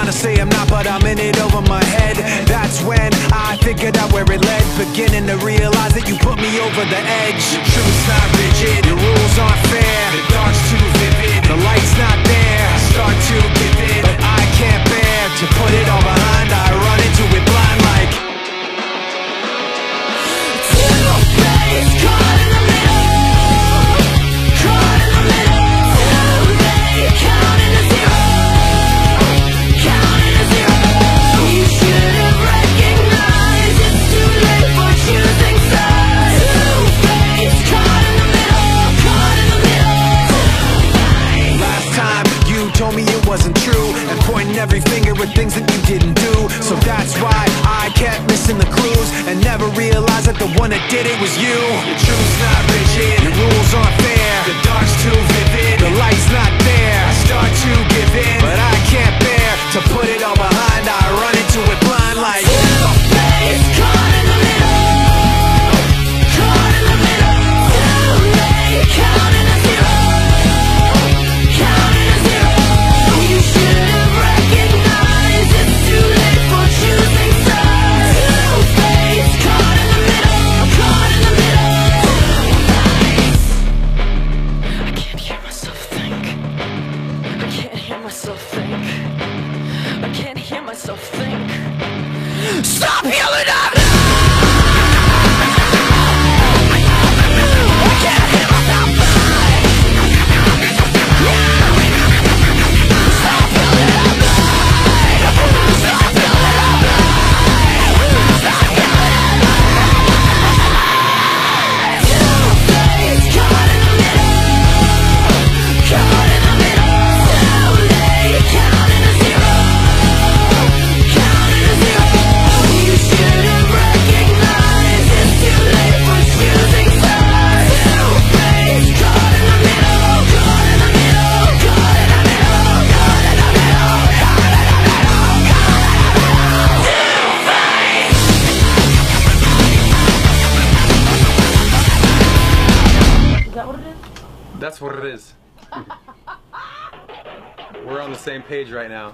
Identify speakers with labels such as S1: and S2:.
S1: trying to say I'm not, but I'm in it
S2: over my head. That's when I figured out where it led Beginning to realize that you put me over the edge. The
S1: truth's not rigid, the rules aren't fair. The dark's too vivid. things that you didn't do. So that's why I kept missing the clues And never realized that the one that did it was you. The truth's not rigid, the rules aren't fair The dark's too vivid, the light's not
S2: so think. Stop yelling at
S3: That's what it is. We're on the same page right now.